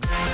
that.